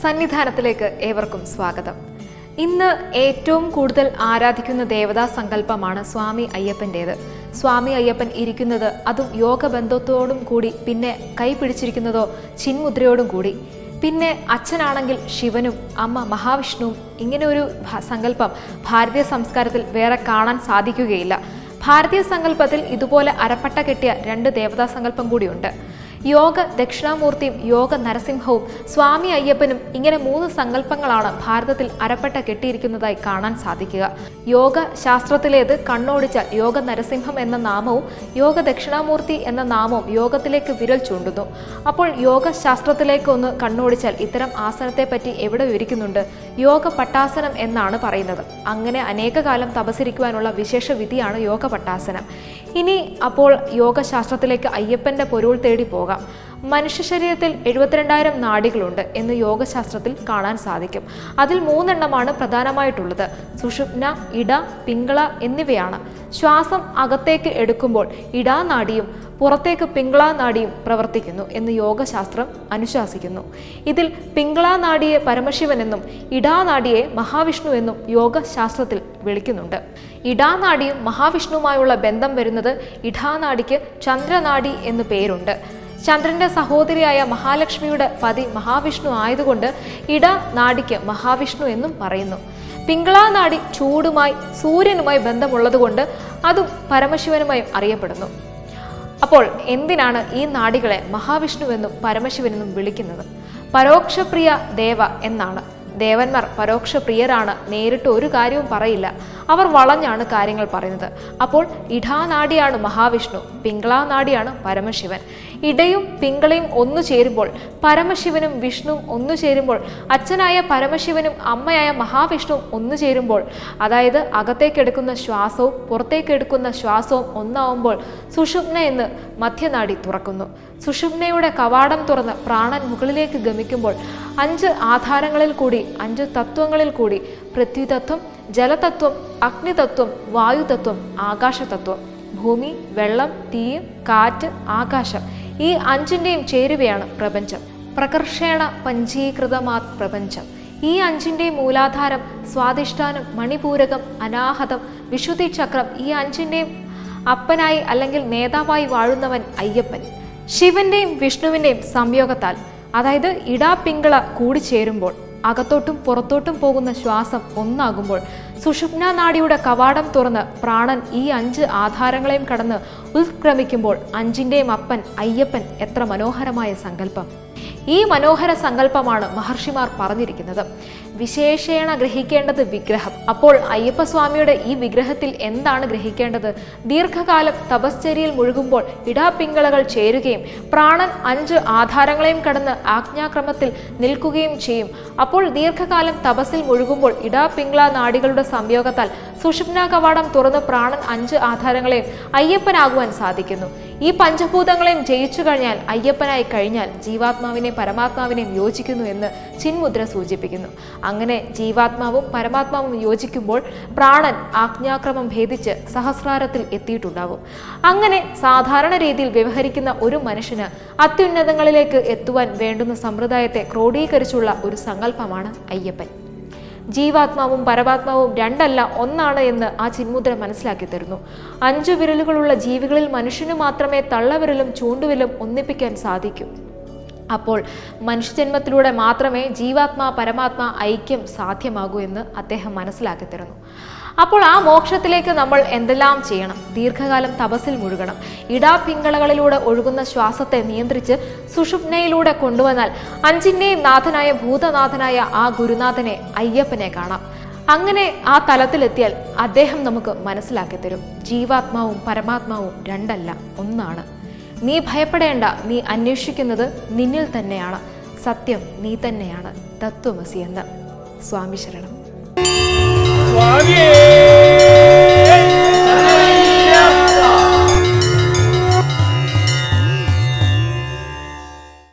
സന്നിധാനത്തിലേക്ക് ഏവർക്കും സ്വാഗതം. ഇന്ന് ഏറ്റവും കൂടുതൽ ആരാധിക്കുന്ന ദേവതാ സങ്കല്പമാണ് സ്വാമി അയ്യപ്പന്റേത്. സ്വാമി അയ്യപ്പൻ ഇരിക്കുന്നത് അതും യോഗബന്ധത്തോടും കൂടി പിന്നെ കൈ പിടിച്ചിരിക്കുന്നതോ ചിന്മുദ്രയോടും കൂടി. പിന്നെ അച്ഛനാണെങ്കിൽ ശിവനും അമ്മ മഹാവിഷ്ണുവും ഇങ്ങനെ ഒരു സങ്കല്പം ഭാരതീയ സംസ്കാരത്തിൽ വേറെ കാണാൻ സാധിക്കുകയില്ല. ഭാരതീയ സങ്കല്പത്തിൽ ഇതുപോലെ അരപ്പട്ട കെട്ടിയ രണ്ട് ദേവതാ സങ്കല്പം കൂടിയുണ്ട്. യോഗ ദക്ഷിണാമൂർത്തിയും യോഗ നരസിംഹവും സ്വാമി അയ്യപ്പനും ഇങ്ങനെ മൂന്ന് സങ്കല്പങ്ങളാണ് ഭാരതത്തിൽ അരപ്പെട്ട കെട്ടിയിരിക്കുന്നതായി കാണാൻ സാധിക്കുക. യോഗ ശാസ്ത്രത്തിലേത് കണ്ണോടിച്ച യോഗ നരസിംഹം എന്ന നാമവും യോഗ ദക്ഷിണാമൂർത്തി എന്ന നാമവും യോഗത്തിലേക്ക് വിരൽ ചൂണ്ടുന്നു. അപ്പോൾ യോഗ ശാസ്ത്രത്തിലേക്ക് ഒന്ന് കണ്ണോടിച്ചാൽ ഇത്തരം ആസനത്തെ പറ്റി എവിടെ വിവരിക്കുന്നുണ്ട്? യോഗ പട്ടാസനം എന്നാണ് പറയുന്നത്. അങ്ങനെ അനേക കാലം തപസിരിക്കുവാനുള്ള വിശേഷ വിധിയാണ് യോഗ പട്ടാസനം. ഇനി അപ്പോൾ യോഗശാസ്ത്രത്തിലേക്ക് അയ്യപ്പന്റെ പൊരുൾ തേടി പോകാം. മനുഷ്യ ശരീരത്തിൽ എഴുപത്തിരണ്ടായിരം നാഡികളുണ്ട് എന്ന് യോഗശാസ്ത്രത്തിൽ കാണാൻ സാധിക്കും. അതിൽ മൂന്നെണ്ണമാണ് പ്രധാനമായിട്ടുള്ളത്. സുഷുപ്ന ഇട പിങ്കള എന്നിവയാണ്. ശ്വാസം അകത്തേക്ക് എടുക്കുമ്പോൾ ഇടാനാഡിയും പുറത്തേക്ക് പിങ്കളാനാഡിയും പ്രവർത്തിക്കുന്നു എന്ന് യോഗശാസ്ത്രം അനുശാസിക്കുന്നു. ഇതിൽ പിങ്കള നാടിയെ പരമശിവൻ എന്നും പരമശിവനെന്നും ഇടാനാഡിയെ മഹാവിഷ്ണു എന്നും യോഗശാസ്ത്രത്തിൽ വിളിക്കുന്നുണ്ട്. ഇടാനാഡിയും മഹാവിഷ്ണുവുമായുള്ള ബന്ധം വരുന്നത് ഇടാനാഡിക്ക് ചന്ദ്രനാടി എന്ന് പേരുണ്ട്. ചന്ദ്രന്റെ സഹോദരിയായ മഹാലക്ഷ്മിയുടെ പതി മഹാവിഷ്ണു ആയതുകൊണ്ട് ഇട നാടിക്ക് മഹാവിഷ്ണു എന്നും പറയുന്നു. പിങ്കളാനാടി ചൂടുമായി സൂര്യനുമായി ബന്ധമുള്ളതുകൊണ്ട് അതും പരമശിവനുമായും അറിയപ്പെടുന്നു. അപ്പോൾ എന്തിനാണ് ഈ നാടികളെ മഹാവിഷ്ണുവെന്നും പരമശിവനെന്നും വിളിക്കുന്നത്? പരോക്ഷപ്രിയ ദേവ എന്നാണ്. ദേവന്മാർ പരോക്ഷപ്രിയരാണ് നേരിട്ട് ഒരു കാര്യവും പറയില്ല. അവർ വളഞ്ഞാണ് കാര്യങ്ങൾ പറയുന്നത്. അപ്പോൾ ഇഠാനാടിയാണ് മഹാവിഷ്ണു പിങ്കളാനാടിയാണ് പരമശിവൻ. ഇടയും പിങ്കളയും ഒന്നു ചേരുമ്പോൾ പരമശിവനും വിഷ്ണുവും ഒന്നു ചേരുമ്പോൾ അച്ഛനായ പരമശിവനും അമ്മയായ മഹാവിഷ്ണുവും ഒന്നു ചേരുമ്പോൾ അതായത് അകത്തേക്കെടുക്കുന്ന ശ്വാസവും പുറത്തേക്കെടുക്കുന്ന ശ്വാസവും ഒന്നാവുമ്പോൾ സുഷുപ്ന എന്ന് മധ്യനാടി തുറക്കുന്നു. സുഷുപ്നയുടെ കവാടം തുറന്ന് പ്രാണൻ മുകളിലേക്ക് ഗമിക്കുമ്പോൾ അഞ്ച് ആധാരങ്ങളിൽ കൂടി അഞ്ച് തത്വങ്ങളിൽ കൂടി പൃഥ്വിതത്വം ജലതത്വം അഗ്നിതത്വം വായുതത്വം ആകാശതത്വം ഭൂമി വെള്ളം തീ കാറ്റ് ആകാശം ഈ അഞ്ചിന്റെയും ചേരുവയാണ് പ്രപഞ്ചം. പ്രകർഷേണ പഞ്ചീകൃതമാത് പ്രപഞ്ചം. ഈ അഞ്ചിന്റെയും മൂലാധാരം സ്വാധിഷ്ഠാനം മണിപൂരകം അനാഹതം വിശുദ്ധി ചക്രം ഈ അഞ്ചിന്റെയും അപ്പനായി അല്ലെങ്കിൽ നേതാവായി വാഴുന്നവൻ അയ്യപ്പൻ. ശിവന്റെയും വിഷ്ണുവിന്റെയും സംയോഗത്താൽ അതായത് ഇടാപിങ്കള കൂടിച്ചേരുമ്പോൾ അകത്തോട്ടും പുറത്തോട്ടും പോകുന്ന ശ്വാസം ഒന്നാകുമ്പോൾ സുഷുപ്ന നാടിയുടെ കവാടം തുറന്ന് പ്രാണൻ ഈ അഞ്ച് ആധാരങ്ങളെയും കടന്ന് ഉത്ക്രമിക്കുമ്പോൾ അഞ്ചിന്റെയും അപ്പൻ അയ്യപ്പൻ എത്ര മനോഹരമായ സങ്കല്പം. ഈ മനോഹര സങ്കല്പമാണ് മഹർഷിമാർ പറഞ്ഞിരിക്കുന്നത്. വിശേഷേണ ഗ്രഹിക്കേണ്ടത് വിഗ്രഹം. അപ്പോൾ അയ്യപ്പസ്വാമിയുടെ ഈ വിഗ്രഹത്തിൽ എന്താണ് ഗ്രഹിക്കേണ്ടത്? ദീർഘകാലം തപശ്ചര്യയിൽ മുഴുകുമ്പോൾ ഇടാപിങ്കളകൾ ചേരുകയും പ്രാണൻ അഞ്ച് ആധാരങ്ങളെയും കടന്ന് ആജ്ഞാക്രമത്തിൽ നിൽക്കുകയും ചെയ്യും. അപ്പോൾ ദീർഘകാലം തപസ്സിൽ മുഴുകുമ്പോൾ ഇടാപിങ്കള നാടികളുടെ സംയോഗത്താൽ സുഷുപ്ന കവാടം തുറന്ന് പ്രാണൻ അഞ്ച് ആധാരങ്ങളെയും അയ്യപ്പനാകുവാൻ സാധിക്കുന്നു. ഈ പഞ്ചഭൂതങ്ങളെയും ജയിച്ചു കഴിഞ്ഞാൽ അയ്യപ്പനായി കഴിഞ്ഞാൽ ജീവാത്മാവിനെ പരമാത്മാവിനെയും യോജിക്കുന്നു എന്ന് ചിന്മുദ്ര സൂചിപ്പിക്കുന്നു. അങ്ങനെ ജീവാത്മാവും പരമാത്മാവും യോജിക്കുമ്പോൾ പ്രാണൻ ആജ്ഞാക്രമം ഭേദിച്ച് സഹസ്രാരത്തിൽ എത്തിയിട്ടുണ്ടാവും. അങ്ങനെ സാധാരണ രീതിയിൽ വ്യവഹരിക്കുന്ന ഒരു മനുഷ്യന് അത്യുന്നതങ്ങളിലേക്ക് എത്തുവാൻ വേണ്ടുന്ന സമ്പ്രദായത്തെ ക്രോഡീകരിച്ചുള്ള ഒരു സങ്കല്പമാണ് അയ്യപ്പൻ. ജീവാത്മാവും പരമാത്മാവും രണ്ടല്ല ഒന്നാണ് എന്ന് ആ ചിന്മുദ്ര മനസ്സിലാക്കി തരുന്നു. അഞ്ചു വിരലുകളുള്ള ജീവികളിൽ മനുഷ്യന് മാത്രമേ തള്ളവിരലും ചൂണ്ടുവിരലും ഒന്നിപ്പിക്കാൻ സാധിക്കൂ. അപ്പോൾ മനുഷ്യജന്മത്തിലൂടെ മാത്രമേ ജീവാത്മാ പരമാത്മാ ഐക്യം സാധ്യമാകൂ എന്ന് അദ്ദേഹം മനസ്സിലാക്കി തരുന്നു. അപ്പോൾ ആ മോക്ഷത്തിലേക്ക് നമ്മൾ എന്തെല്ലാം ചെയ്യണം? ദീർഘകാലം തപസ്സിൽ മുഴുകണം. ഇടാപിങ്കളകളിലൂടെ ഒഴുകുന്ന ശ്വാസത്തെ നിയന്ത്രിച്ച് സുഷുപ്നയിലൂടെ കൊണ്ടുവന്നാൽ അഞ്ചിന്റെയും നാഥനായ ഭൂതനാഥനായ ആ ഗുരുനാഥനെ അയ്യപ്പനെ കാണാം. അങ്ങനെ ആ തലത്തിലെത്തിയാൽ അദ്ദേഹം നമുക്ക് മനസ്സിലാക്കി തരും. ജീവാത്മാവും പരമാത്മാവും രണ്ടല്ല ഒന്നാണ്. നീ ഭയപ്പെടേണ്ട നീ അന്വേഷിക്കുന്നത് നിന്നിൽ തന്നെയാണ്. സത്യം നീ തന്നെയാണ്. തത്വമസി എന്ന്. സ്വാമി ശരണം.